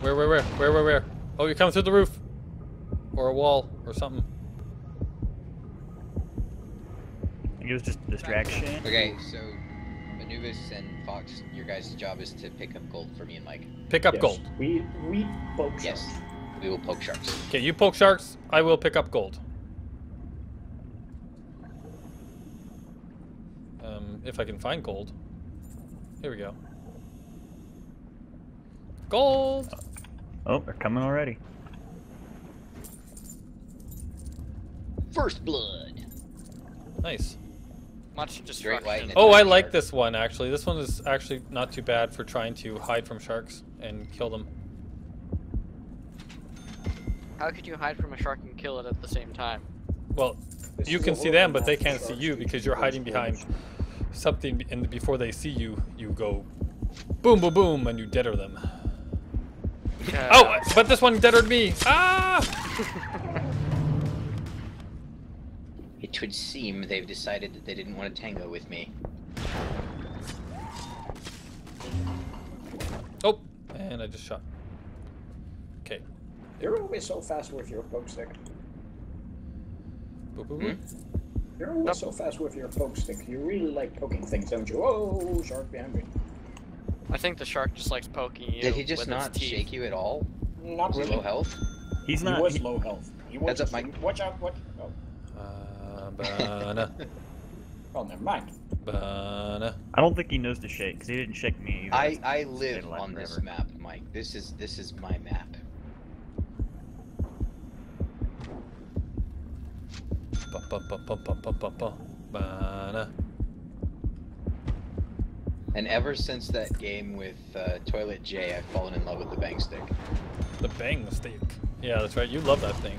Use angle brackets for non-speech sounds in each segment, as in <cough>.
Where, where, where, where, where, where? Oh, you're coming through the roof, or a wall, or something. I think it was just a distraction. Okay, so Anubis and Fox, your guys' job is to pick up gold for me and Mike. Pick up Yes. gold. We we poke Yes. sharks. We will poke sharks. Okay, you poke sharks. I will pick up gold. Um, if I can find gold. Here we go. Gold. Oh, they're coming already. First blood. Nice. Much destruction. Oh, I like this one actually. This one is actually not too bad for trying to hide from sharks and kill them. How could you hide from a shark and kill it at the same time? Well, This you can see them, but they can't see you because you're hiding behind something, and before they see you, you go boom, boom, boom, and you deader them. Uh, Oh, but this one deadered me. Ah! It would seem they've decided that they didn't want to tango with me. Oh, and I just shot. Okay. You're always so fast with your poke stick. Boop, boop, Hmm? boop. You're always Yep. so fast with your poke stick. You really like poking things, don't you? Oh, shark behind me. I think the shark just likes poking you. Did he just with not shake you at all? Not really. low health? He's not. He was he- low health. He was Heads up, just- Mike. Watch out! What? Oh, Uh, banana, <laughs> oh, never mind. banana. I don't think he knows to shake because he didn't shake me either. I I live alive on this map, Mike. This is this is my map. Ba, ba, ba, ba, ba, ba, ba, ba. Banana. And ever since that game with uh, Toilet J, I've fallen in love with the bang stick. The bang stick. Yeah, that's right. You love that thing.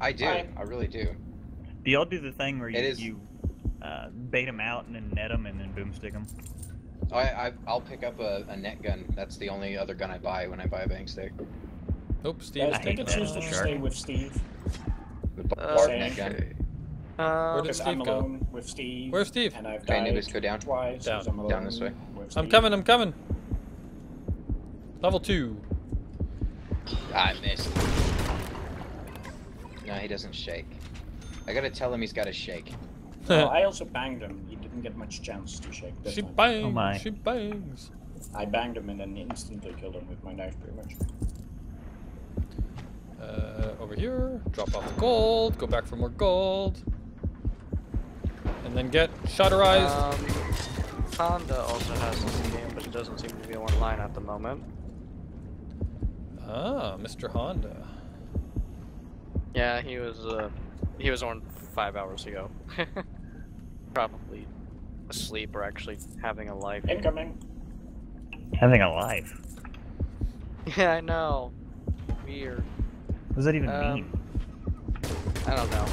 I do. I- I really do. Do y'all do the thing where you, It is- you uh, bait them out and then net them and then boomstick them? I, I I'll pick up a, a net gun. That's the only other gun I buy when I buy a bang stick. Nope, Steve Guys, I think it's it. just to Shark. stay with Steve. The Uh, net gun. Um, Where did Because Steve I'm go? alone with Steve. Where's Steve? And I've Okay, died Anubis, go down. twice. Down. 'cause I'm Down this way. with I'm coming, I'm coming. Level two. I missed. No, he doesn't shake. I gotta tell him he's gotta shake. Well, <laughs> I also banged him. He didn't get much chance to shake this she time. bangs, Oh my. she bangs. I banged him and then instantly killed him with my knife, pretty much. Uh, over here, drop off the gold, go back for more gold. And then get shutterized. Um, Honda also has this game, but it doesn't seem to be online at the moment. ah, Mr. Honda. Yeah, he was uh, he was on five hours ago. <laughs> Probably asleep or actually having a life. Incoming. Having a life. <laughs> Yeah, I know. Weird. What does that even Um, mean? I don't know.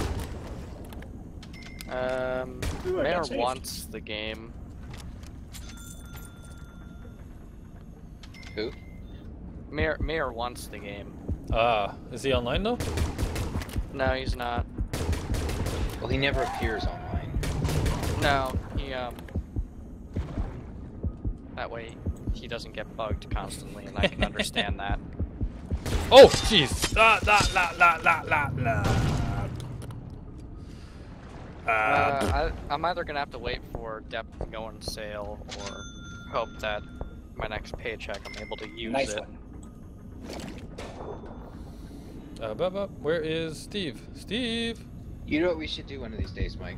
Um, Ooh, Mayor wants the game. Who? Mayor Mayor wants the game. Ah, is he online though? No, he's not. Well, he never appears online. No, he um. That way, he doesn't get bugged constantly, and I can <laughs> understand that. Oh, jeez. La la la la la la la. Uh, Uh, I, I'm either gonna have to wait for Depth to go on sale, or hope that my next paycheck I'm able to use Nice it. one. uh, bu- bu- where is Steve? Steve. You know what we should do one of these days, Mike?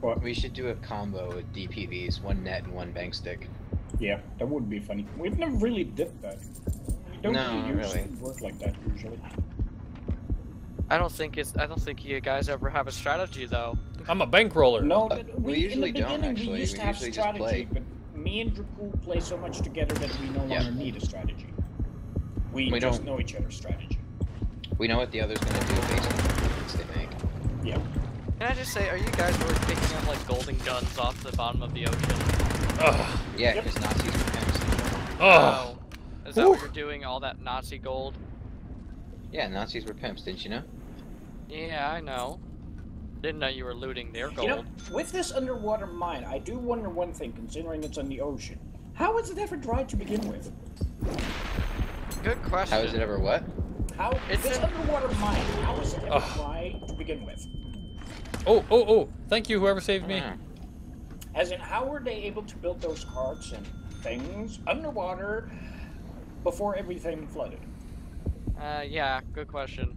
What? We should do a combo with DPVs, one net and one bang stick. Yeah, that would be funny. We've never really did that. We don't No, really use really. work like that usually. I don't think it's. I don't think you guys ever have a strategy though. I'm a bankroller. No, Uh, but we we, usually in the don't, beginning actually. we used We to have usually just strategy, play. but me and Drakaul play so much together that we no Yeah. longer need a strategy. We, We just don't- know each other's strategy. We know what the other's gonna do based on the movements they make. Yeah. Can I just say, are you guys really picking up like golden guns off the bottom of the ocean? Ugh. Yeah, Yep. because Nazis were pimps. Ugh. Oh, is that what you're doing? All that Nazi gold? Yeah, Nazis were pimps, didn't you know? Yeah, I know. Didn't know you were looting their gold. You know, with this underwater mine, I do wonder one thing, considering it's on the ocean. How was it ever dry to begin with? Good question. How is it ever what? How It's this in- underwater mine? How was it ever Ugh. fly to begin with? Oh, oh, oh! Thank you, whoever saved me. Ah. As in, how were they able to build those carts and things underwater before everything flooded? Uh, yeah, good question.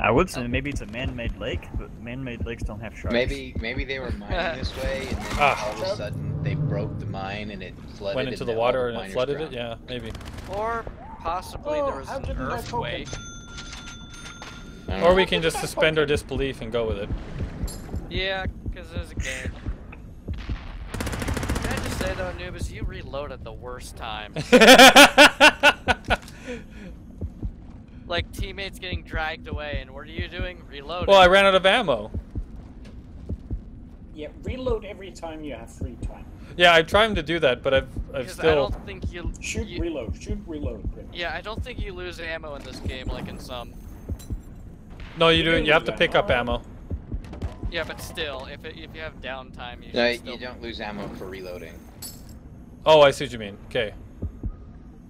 I would say maybe it's a man-made lake, but man-made lakes don't have sharks. Maybe maybe they were mining <laughs> this way, and then Ah. all of a sudden they broke the mine and it flooded. Went into the water and it flooded drowned. it. Yeah, maybe. Or possibly Oh, there was an didn't I poke earthquake. him? I don't Or we can just suspend our disbelief and go with it. Yeah, because there's a game. Can I just say though, Anubis, you reload at the worst time. <laughs> like teammates getting dragged away, and what are you doing? Reloading. well, I ran out of ammo. Yeah, reload every time you have free time. Yeah, I'm trying to do that, but I've I've because I still. don't think you. Shoot, you- reload. Shoot, reload. Yeah, I don't think you lose ammo in this game like in some. No, you You do. do You have to pick up ammo. ammo. Yeah, but still, if it, if you have downtime, you No, should still. you don't lose ammo for reloading. Oh, I see what you mean. Okay.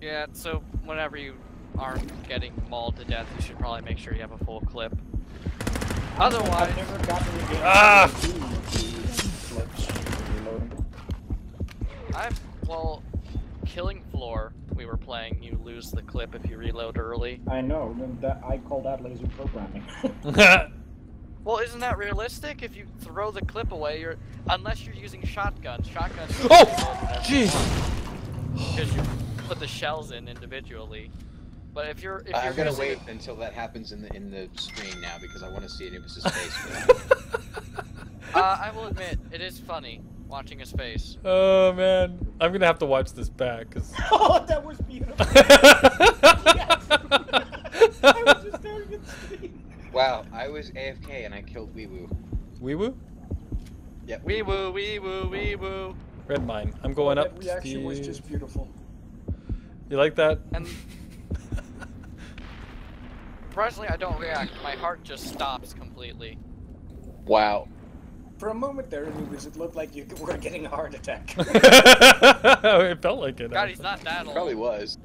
Yeah, so whenever you aren't getting mauled to death, you should probably make sure you have a full clip. Otherwise, I've never gotten a game Ah! where you do the flips reloading. I've well, killing floor. We were playing. You lose the clip if you reload early. I know. That I call that lazy programming. <laughs> Well, isn't that realistic? If you throw the clip away, you're unless you're using shotguns. Shotguns. Oh! Jeez. Because you put the shells in individually. But if you're if I'm you're gonna using wait it- until that happens in the in the stream now because I want to see Anubis' <laughs> face. for that. uh, I will admit it is funny watching his face. oh man, I'm gonna have to watch this back because. <laughs> oh, that was beautiful. <laughs> I was just staring at the screen. wow, I was AFK and I killed Weewoo. Wee woo. Yep. Wee woo, wee woo, wee woo. Red mine. I'm going that up. reaction was just beautiful. You like that? And surprisingly, I don't react. My heart just stops completely. Wow. For a moment there, Anubis, it looked like you <laughs> were getting a heart attack. <laughs> <laughs> it felt like it. God, he's not that old. Probably was.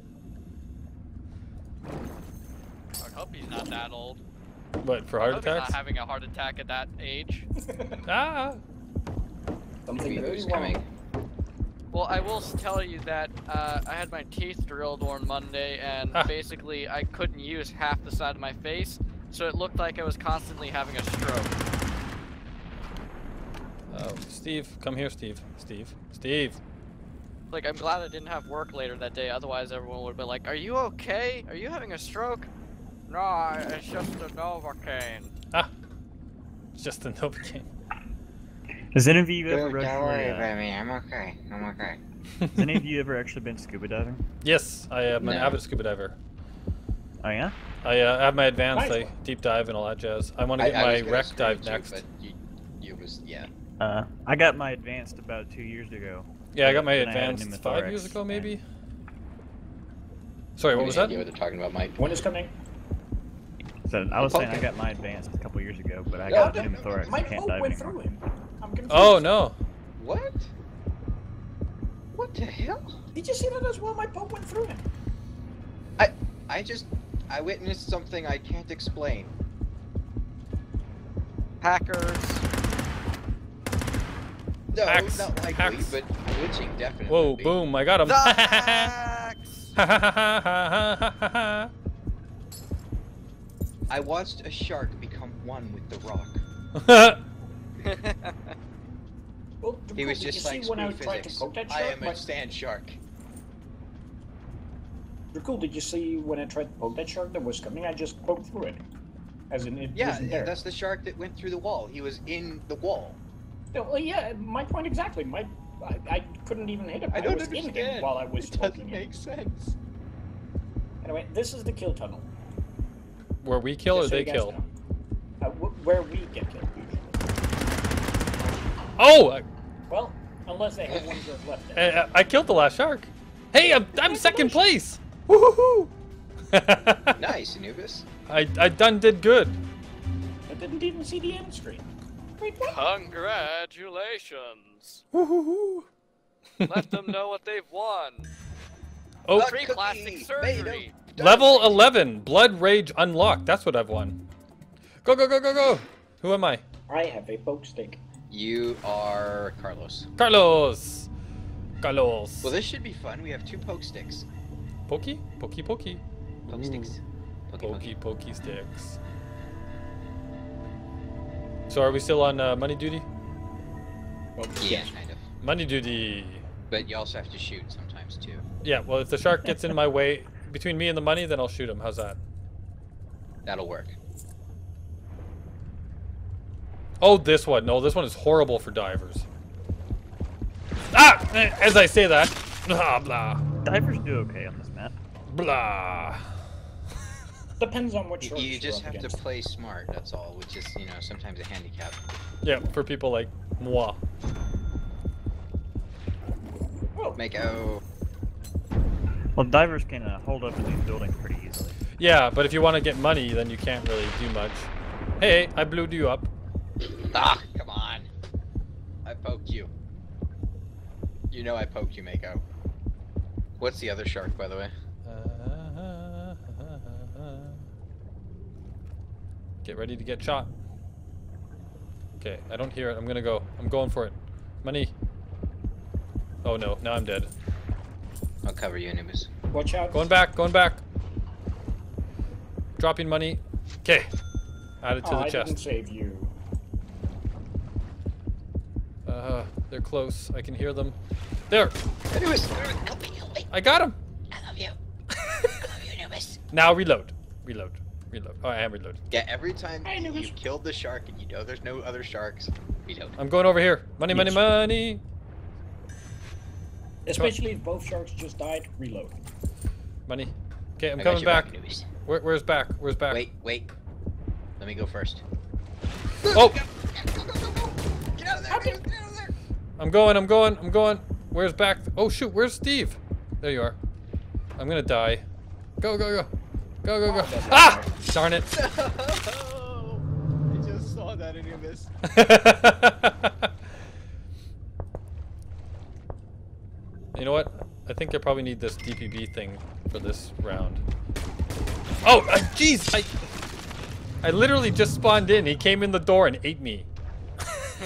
I hope he's not that old. But for heart hope he's not attacks? having a heart attack at that age. Ah. Something very Weewoo's wrong. coming. Well, I will tell you that uh, I had my teeth drilled on Monday, and Ah. basically I couldn't use half the side of my face, so it looked like I was constantly having a stroke. Oh, Steve, come here, Steve. Steve. Steve. Like, I'm glad I didn't have work later that day, otherwise everyone would have been like, Are you okay? Are you having a stroke? No, it's just a Novocaine. Ah. It's just a Novocaine. Has any of you ever actually, uh, me. I'm okay. I'm okay. has any of <laughs> you ever actually been scuba diving? yes, I am an No. avid scuba diver. Oh yeah. I uh, have my advanced Nice like deep dive and all that jazz. I want to get I my was wreck dive too, next. You, you was yeah. Uh, I got my advanced about two years ago. Yeah, I got my Then I had a advanced five years ago, maybe. and- Sorry, what was that? idea what they're talking about, Mike? When is coming? So I was saying I got my advanced a couple years ago, but I No, got no, pneumothorax. My I can't boat dive went anymore. through him. I'm confused. Oh no. What? What the hell? Did you see that as well? My boat went through him. I just I witnessed something I can't explain. Hackers. No, Hacks. not likely, Hacks. but glitching definitely. Whoa, boom! I got him. The <laughs> hacks! <laughs> I watched a shark become one with the rock. <laughs> Well, He was just you like see when I screw tried to physics. poke that I shark? am a My- sand shark. Cool. Did you see when I tried to poke that shark that was coming? I just poked through it, as in it Yeah, wasn't there. that's the shark that went through the wall. He was in the wall. No, well, yeah, my point exactly. My, I, I couldn't even hit him. I don't was in him understand. while I was it doesn't poking him. make sense. Anyway, this is the kill tunnel. Where we kill or so they kill? Uh, wh- where we get killed usually. Oh! I, Well, unless they have one jerk left. Uh, there. Uh, I, I killed the last shark. Hey, I'm, I'm second place. <laughs> Woohoo! <laughs> Nice, Anubis. I I done did good. I didn't even see the end screen. Congratulations. Woohoo! Let them know what they've won. Oh, Look, Free cookie. plastic surgery. level 11. Blood Rage unlocked. That's what I've won. Go, go, go, go, go. Who am I? I have a poke stick. You are Carlos. Carlos. Carlos. Well, this should be fun. We have two poke sticks. Pokey? Pokey, pokey. Poke Ooh. sticks. Poke, Pokey, poke. pokey sticks. So are we still on uh, money duty? Well, Yeah, kind of. Money duty. But you also have to shoot sometimes too. Yeah, well, if the shark gets in my way between me and the money, then I'll shoot him. How's that? That'll work. Oh, this one. No, this one is horrible for divers. Ah! eh, As I say that. Blah, blah. Divers do okay on this map. Blah. Depends on what You, sharks you you're just up have to play smart. That's all, which is you know sometimes a handicap. Yeah, for people like moi. Oh, Make oh. Well, divers can uh, hold up in these buildings pretty easily. Yeah, but if you want to get money, then you can't really do much. Hey, I blew you up. Ah, come on. I poked you. You know I poked you, Mako. What's the other shark, by the way? Get ready to get shot. Okay, I don't hear it. I'm gonna go. I'm going for it. Money. Oh no, now I'm dead. I'll cover you, Anubis. watch out. Going back, going back. Dropping money. Okay. Add it to oh, the I didn't chest. save you. Uh, they're close. I can hear them. There. Anubis, help me, help me. I got him. I love you. <laughs> I love you, Anubis. Now reload. Reload. Reload. Oh, I am reloaded. Yeah, every time Hey, you Anubis. killed the shark and you know there's no other sharks, reload. I'm going over here. Money, money, money. Especially if both sharks just died, reload. Money. Okay, I'm I coming your back. Where, where's back? Where's back? Wait, wait. Let me go first. Oh, Get out of there, Anubis, get out of there. I'm going. I'm going. I'm going. Where's back? Oh shoot, where's Steve? There you are. I'm gonna die. Go, go, go. Go, go, go. <laughs> Ah! Darn it. No! <laughs> I just saw that Anubis. <laughs> you know what? I think I probably need this DPV thing for this round. Oh, jeez! I, I literally just spawned in. He came in the door and ate me.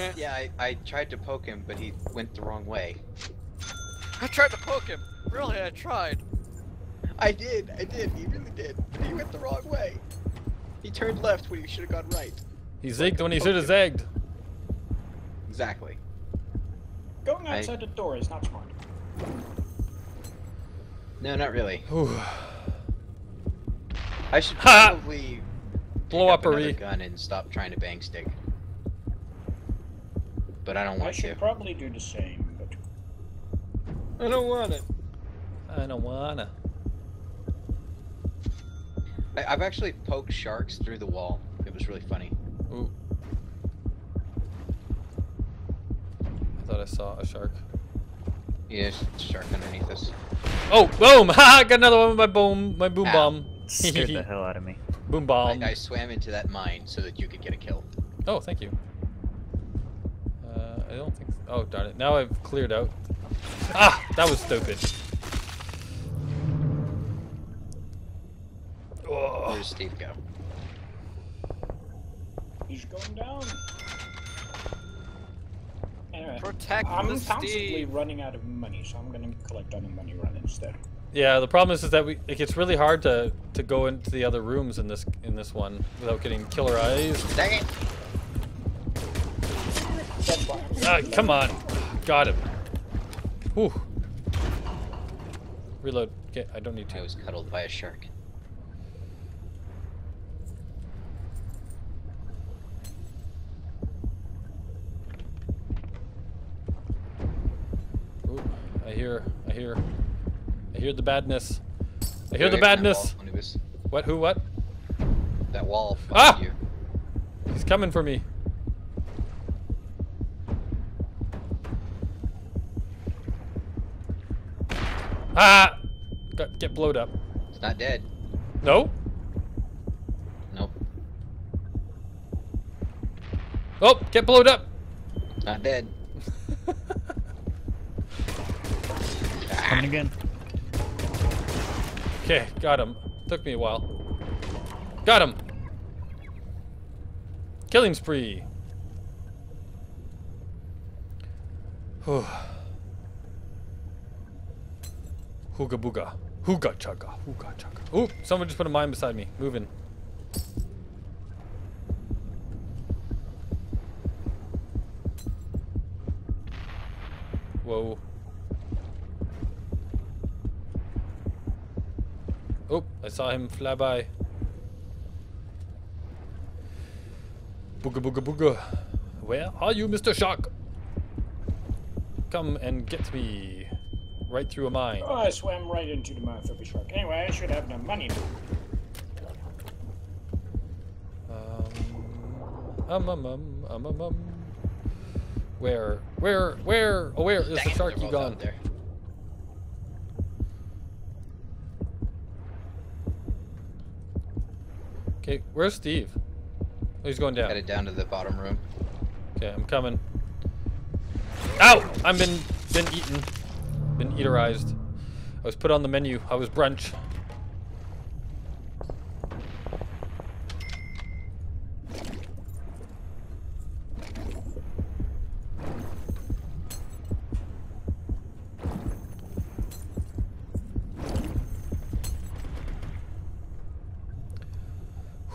<laughs> Yeah, I, I tried to poke him, but he went the wrong way. I tried to poke him. Really, I tried. I did, I did, he really did. But he went the wrong way. He turned left when he should have gone right. He zigged when he should have zagged. Exactly. Going I- outside the door is not smart. No, not really. Whew. I should probably Blow pick up a another re. gun and stop trying to bang stick. But I don't I want should to. probably do the same, but I don't want it. I don't wanna. I, I've actually poked sharks through the wall. It was really funny. Ooh. I thought I saw a shark. Yeah, there's a shark underneath us. Oh, boom! <laughs> Ha! Got another one with my boom, my boom Ow. bomb. <laughs> Scared the hell out of me. boom I, bomb. I swam into that mine so that you could get a kill. Oh, thank you. I don't think. so. Oh, darn it! Now I've cleared out. Ah, that was stupid. Oh, Where's Steve go? he's going down. Anyway, Protect I'm constantly running out of money, so I'm gonna collect on the money run instead. yeah. The problem is, is that we like it's really hard to to go into the other rooms in this in this one without getting killer eyes. Dang it! That's why. I'm Ah, come on. Got him. Whew. Reload. Okay, I don't need to. I was cuddled by a shark. Ooh, I hear, I hear, I hear the badness. I hear the badness. wall, What? Who? What? That wall Ah! you. He's coming for me. Ah! Got, get blowed up. It's not dead. No? Nope. Oh, get blowed up. Not dead. Coming again. Okay, got him. Took me a while. Got him. Killing spree. Whew. Hooga booga. Hooga chugga. Hooga chugga. Ooh, someone just put a mine beside me. Moving. Whoa. Oh, I saw him fly by. Booga booga booga. Where are you, Mr. Shark? Come and get me. Right through a mine. Oh, I swam right into the mouth of a shark. Anyway, I should have enough money now. Um, um, um, um, um, um, um. Where, where, where? Oh, where is Dang the shark you gone? there. Okay, where's Steve? Oh, he's going down. Headed down to the bottom room. Okay, I'm coming. Ow! I'm been been eaten. Been eaterized. I was put on the menu. I was brunch.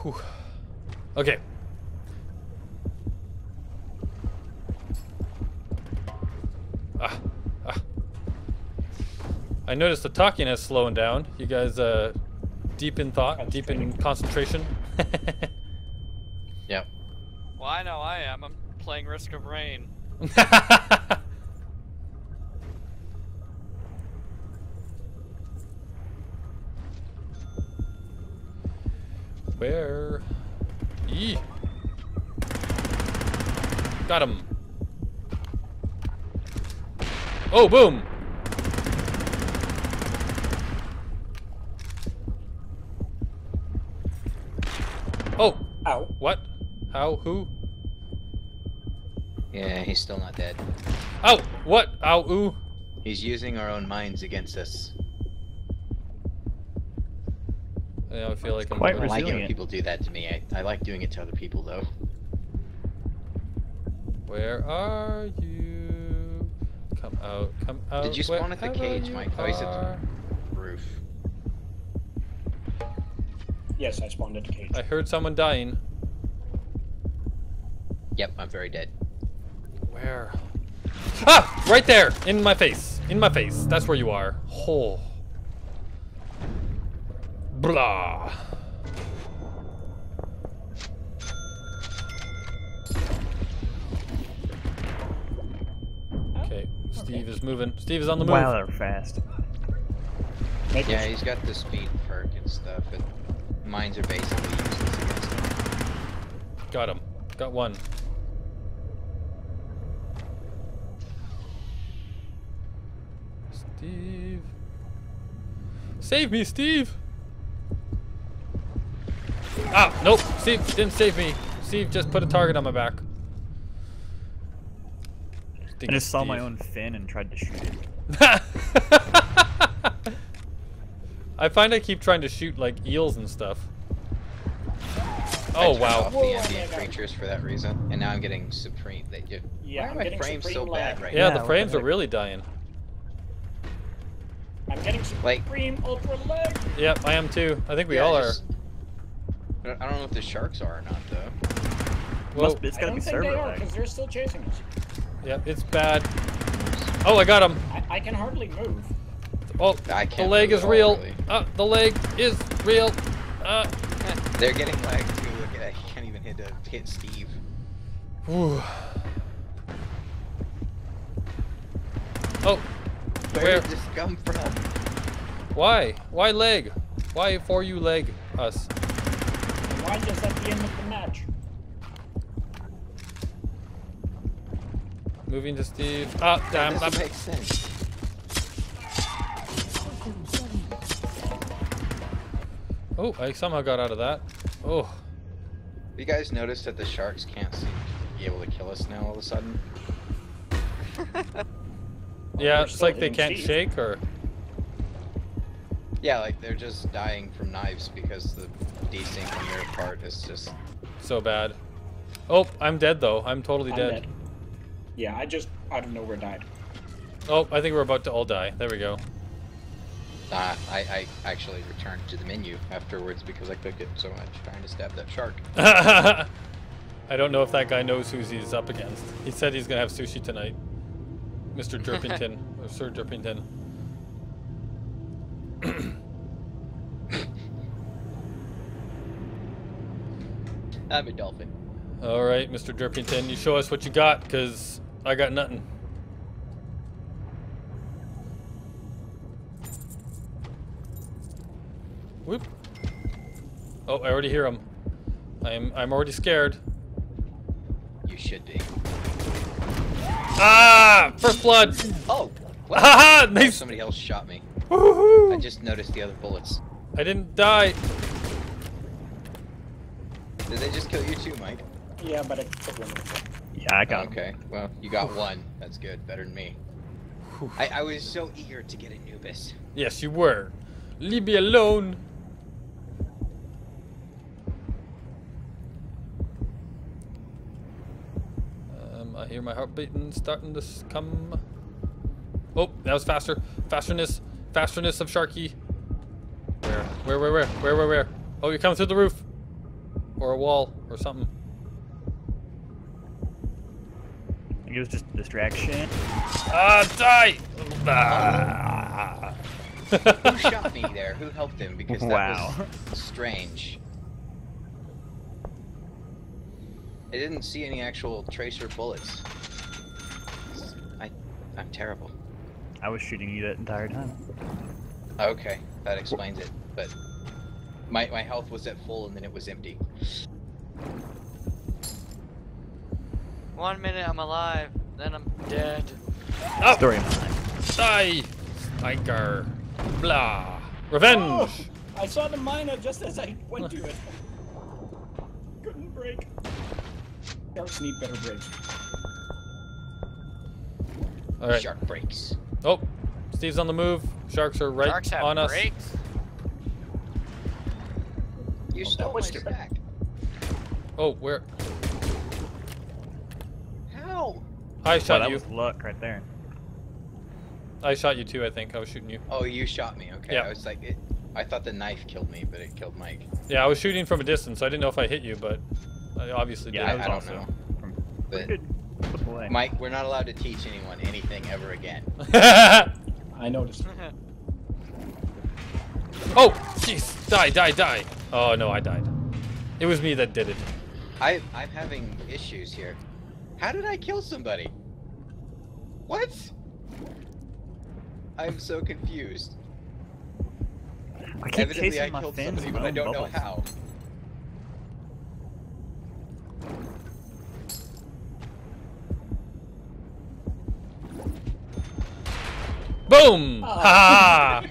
Whew. Okay. I noticed the talking is slowing down. You guys uh, deep in thought, deep in concentration. <laughs> Yep. Well, I know I am. I'm playing Risk of Rain. <laughs> Where? Yee. Got him. Oh, boom. Oh, Ow. what? How? Who? Yeah, he's still not dead. Ow! What? Ow! Ooh! He's using our own minds against us. Yeah, I feel like I'm. Quite I don't like it when resilient. people do that to me. I, I like doing it to other people though. Where are you? Come out! Come out! Did you spawn at the cage, Mike? Oh, he's at the- are. Roof. Yes, I spawned at the cage. I heard someone dying. Yep, I'm very dead. Where? Ah! Right there! In my face. In my face. That's where you are. Oh. Blah. Okay, Steve is moving. Steve is on the move. Wow, they're fast. Yeah, he's got the speed perk and stuff. And mines are basically useless against him. Got him. Got one. Steve. Save me, Steve! Ah, nope. Steve didn't save me. Steve just put a target on my back. I just saw my own fin and tried to shoot it. <laughs> I find I keep trying to shoot like eels and stuff. Oh, I Oh turned wow. Off the Whoa, ambient creatures for that reason, and now I'm getting supreme. They do. Yeah, Why I'm are my getting frames so supreme bad right Yeah, Yeah, the frames the are really dying. I'm getting Like- supreme ultra lag. Yep, I am too. I think we Yeah, all just- I don't I don't know if the sharks are or not though. are. Whoa. Must be, it's I gotta don't be think server they are because they're still chasing us. Yep, it's bad. Oh, I got him. I, I can hardly move. Oh, I the can't the leg is at all, real. really. Uh, the leg is real. Uh, They're getting lag too. Look at that. He can't even hit a, hit Steve. whew. Oh, Where, Where? did this come from? why? Why leg? Why for you leg us? Why just at the end of the match? Moving to Steve. Ah, That damn. That makes sense. Oh, I somehow got out of that. Oh, You guys noticed that the sharks can't seem to be able to kill us now all of a sudden? <laughs> yeah. It's like they can't Steve. shake or. Yeah, like they're just dying from knives because the desync on their part is just. So bad. Oh, I'm dead though. I'm totally I'm dead. dead. Yeah, I just out of nowhere died. Oh, I think we're about to all die. There we go. Uh, I, I actually returned to the menu afterwards because I clicked it so much trying to stab that shark. <laughs> I don't know if that guy knows who he's up against. He said he's gonna have sushi tonight. Mr. Jerpington. <laughs> or Sir Jerpington. I'm a dolphin. Alright, Mr. Jerpington, you show us what you got, because I got nothing. Oh, I already hear him. I'm I'm already scared. You should be. Ah! First blood! Oh! What? Haha! Oh, Nice! somebody else shot me. I just noticed the other bullets. I didn't die. Did they just kill you too, Mike? Yeah, but I took one of. Yeah, I got him. Okay, well, you got one. That's good. Better than me. I, I was so eager to get Anubis. Yes, you were. Leave me alone. Um, I hear my heart beating, starting to come. Oh, that was faster. Fasterness. Fasterness of Sharky. Where? Where, where, where? Where, where, where? Oh, you're coming through the roof. Or a wall, or something. I think it was just a distraction. Ah, die! Ah. Who shot me there? Who helped him? Because that Wow. was strange. I didn't see any actual tracer bullets. I, I'm terrible. I was shooting you that entire time. Okay, that explains it. But my my health was at full and then it was empty. One minute I'm alive, then I'm dead. Oh, Story of mine. die! Spiker. Blah. Revenge! Oh, I saw the miner just as I went to it. Couldn't break. Sharks need better brakes. Alright. Shark breaks. Oh, Steve's on the move. Sharks are right Sharks have on us. brakes. You Oh, stole that my was stupid. stack. Oh, where? How? I Well, shot that you. was luck right there. I shot you too, I think. I was shooting you. Oh, you shot me. Okay. Yeah. I was like, it, I thought the knife killed me, but it killed Mike. Yeah, I was shooting from a distance. So I didn't know if I hit you, but I Uh, obviously Yeah, I, I was I don't also know. But good. Mike, we're not allowed to teach anyone anything ever again. <laughs> I noticed. <laughs> oh, jeez. Die, die, die. Oh, no, I died. It was me that did it. I I'm having issues here. How did I kill somebody? What? I'm so confused. I keep Evidently, I my killed somebody, but I don't know how. Boom! Ah.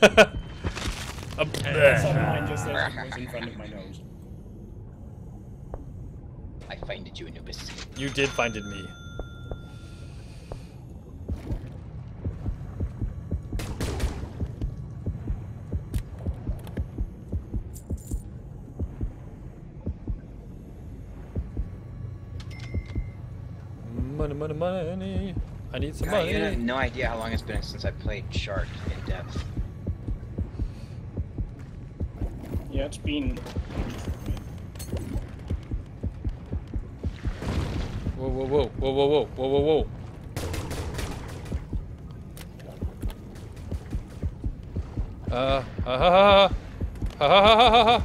Ha ha! <laughs> I saw mine just as it was in front of my nose. I finded you, Anubis. you did find it me. Money, money, money. I need some God, you have money. no idea how long it's been since I played Shark in depth. Yeah, it's been. Whoa, whoa, whoa, whoa, whoa, whoa, whoa, whoa, whoa. Uh, ha ha ha ha ha ha ha ha ha.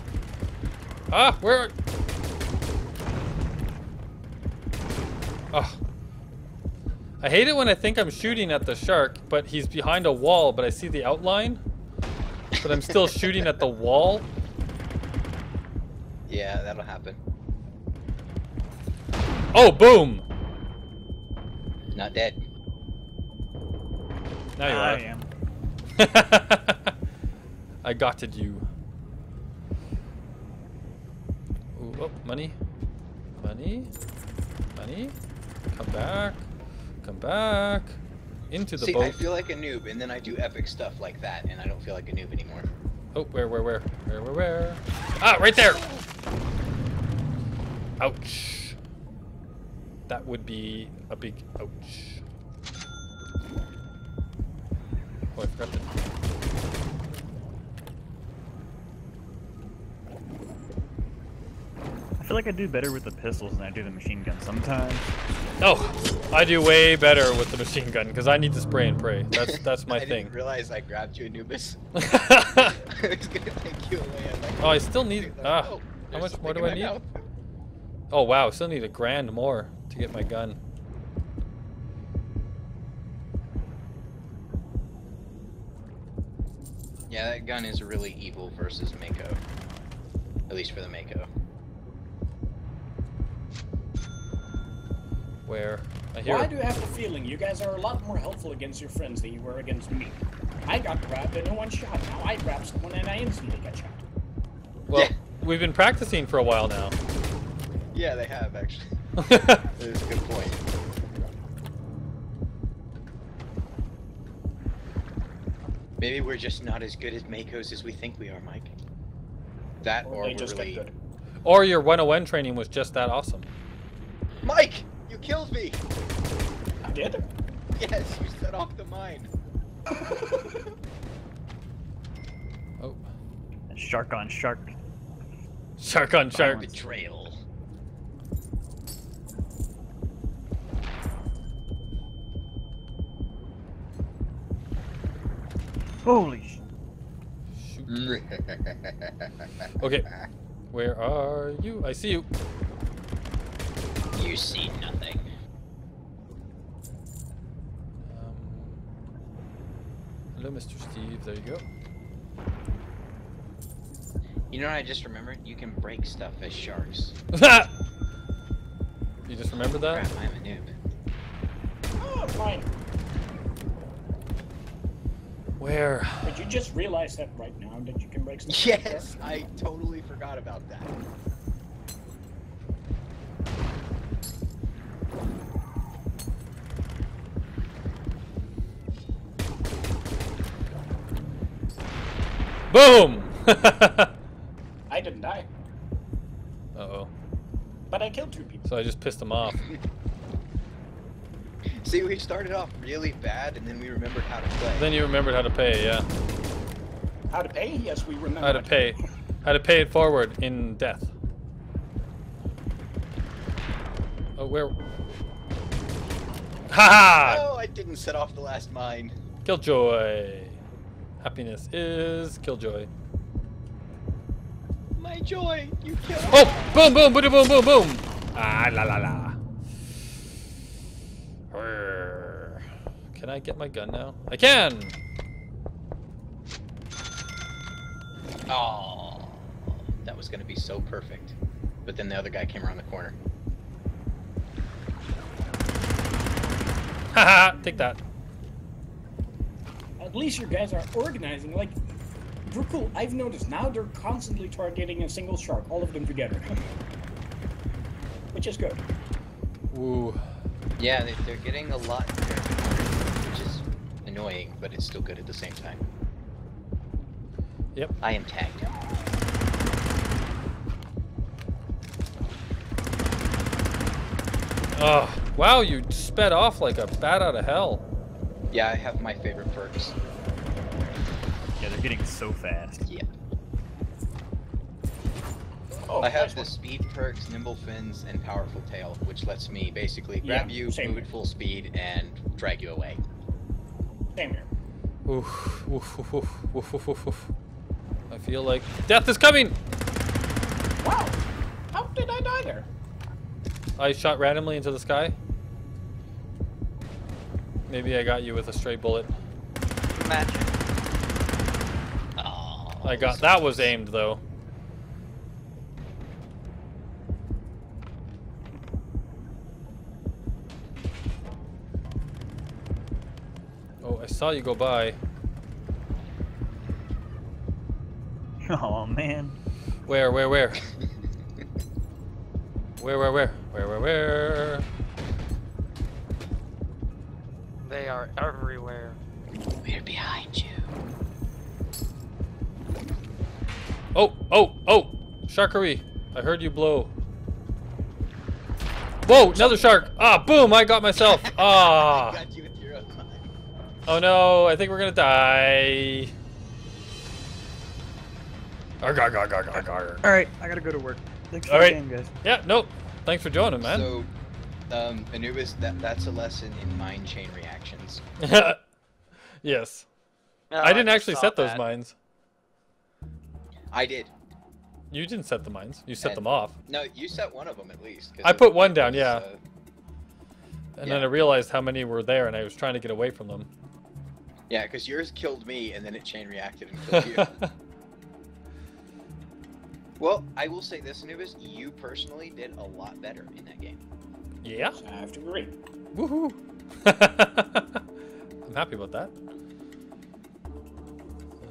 Ah, where? I hate it when I think I'm shooting at the shark, but he's behind a wall, but I see the outline. But I'm still <laughs> shooting at the wall. Yeah, that'll happen. Oh, boom! Not dead. Now you I are. am. <laughs> I gotted you. Ooh, oh, money. Money. Money. Come back. Come back. into the See, I feel like a noob, and then I do epic stuff like that, and I don't feel like a noob anymore. Oh, where, where, where, where, where, where? Ah, right there. Ouch. That would be a big ouch. Oh, I forgot to. Feel like I do better with the pistols than I do the machine gun sometimes. Oh, I do way better with the machine gun because I need to spray and pray. That's <laughs> that's my I thing. didn't realize I grabbed you, Anubis. <laughs> <laughs> I was gonna take you away. I'm like, oh, I still need. Like, Ah, oh, how much more do I need? mouth. Oh wow, I still need a grand more to get my gun. Yeah, that gun is really evil versus Mako. At least for the Mako. Where? I hear. Why it. do you have the feeling you guys are a lot more helpful against your friends than you were against me? I got grabbed and no one shot. Now I grab someone and I instantly get shot. Well, Yeah. we've been practicing for a while now. Yeah, they have actually. <laughs> That is a good point. Maybe we're just not as good at Makos as we think we are, Mike. That or, Or we're just really... get good. or your 101 training was just that awesome. Mike! You killed me! I did? Yes, you set off the mine. <laughs> Oh, Shark on shark. shark on shark. Betrayal. Holy sh- Shoot. <laughs> Okay. Where are you? I see you. You see nothing. Um, hello, Mr. Steve. There you go. You know what I just remembered? You can break stuff as sharks. <laughs> you just remember that? Crap, I'm a noob. Oh, fine. Where? Did you just realize that right now that you can break stuff? Yes, I totally forgot about that. Boom! <laughs> I didn't die, Uh oh. but I killed two people. So I just pissed them off. <laughs> See, we started off really bad, and then we remembered how to play. Then you remembered how to pay, yeah. How to pay? Yes, we remember. How to pay. How to pay it forward in death. Oh, where? Ha Oh, I didn't set off the last mine. Killjoy. Happiness is Killjoy. My joy, you killed Oh! Boom, boom, boom, boom, boom, boom! Ah, la, la, la. Arrgh. Can I get my gun now? I can! Oh, that was gonna be so perfect. But then the other guy came around the corner. Haha! Take that. At least your guys are organizing. Like, Drakaul, I've noticed now they're constantly targeting a single shark, all of them together. Which is good. Woo. Yeah, they, they're getting a lot, which is annoying, but it's still good at the same time. Yep. I am tagged. Oh, wow, you sped off like a bat out of hell. Yeah, I have my favorite perks. Yeah, they're getting so fast. Yeah. Oh, I have nice the speed perks, nimble fins, and powerful tail, which lets me basically Yeah, grab you, move here. at full speed, and drag you away. Same here. Oof, oof, oof, oof, oof, oof, oof, oof. I feel like death is coming! Wow! How did I die there? I shot randomly into the sky. Maybe I got you with a stray bullet. Magic. Oh, I got that was aimed though. Oh, I saw you go by. <laughs> Oh man. <laughs> Where, where, where? Where, where, where? Where, where, where? They are everywhere. We're behind you. Oh, oh, oh! Sharkery, I heard you blow. Whoa, another shark! Ah, boom! I got myself. <laughs> Ah. got you with your own mind. Oh no, I think we're gonna die. Arg, arg, arg, arg, arg, arg. All right, I gotta go to work. Thanks for All the game, guys. Yeah, nope. Thanks for joining, man. So, um, Anubis, that that's a lesson in mind chain reactions. <laughs> yes. No, I didn't just actually saw set those mines. I did. You didn't set the mines. You set And- them off. No, you set one of them at least. I put one down, was, yeah. uh, And then I realized how many were there, and I was trying to get away from them. yeah, because yours killed me, and then it chain reacted and killed you. <laughs> well, I will say this, Anubis, you personally did a lot better in that game. Yeah. I have to agree. Woohoo! <laughs> I'm happy about that.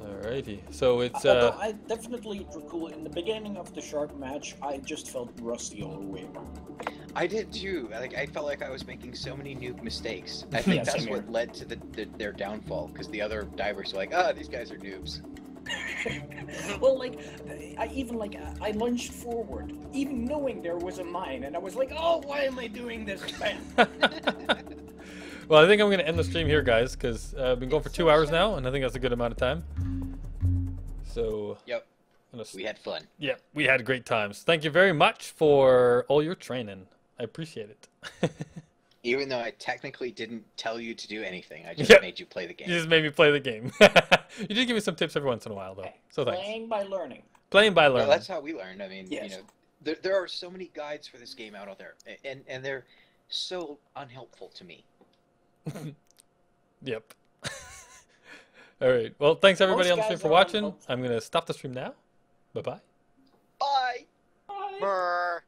Alrighty. So it's Although uh I definitely recall in the beginning of the shark match, I just felt rusty all the way. I did too. Like I felt like I was making so many noob mistakes. I <laughs> think Yeah, that's what here. led to the, the, their downfall because the other divers were like, "Ah, these guys are noobs." <laughs> well, like, I even like I lunged forward, even knowing there was a mine, and I was like, "Oh, why am I doing this?" Bam. <laughs> Well, I think I'm going to end the stream here, guys, because uh, I've been going for two hours now, and I think that's a good amount of time. So, Yep, I'm gonna s- we had fun. yeah, we had great times. Thank you very much for all your training. I appreciate it. <laughs> Even though I technically didn't tell you to do anything, I just Yep. made you play the game. you just made me play the game. <laughs> you did give me some tips every once in a while, though. So thanks. Playing by learning. Playing by Well, learning. that's how we learned. I mean, Yes. you know, there, there are so many guides for this game out there, and and they're so unhelpful to me. <laughs> Yep. <laughs> all right. Well, thanks everybody Most on the stream for watching. unhelpful. I'm going to stop the stream now. Bye bye. Bye. Bye. Brr.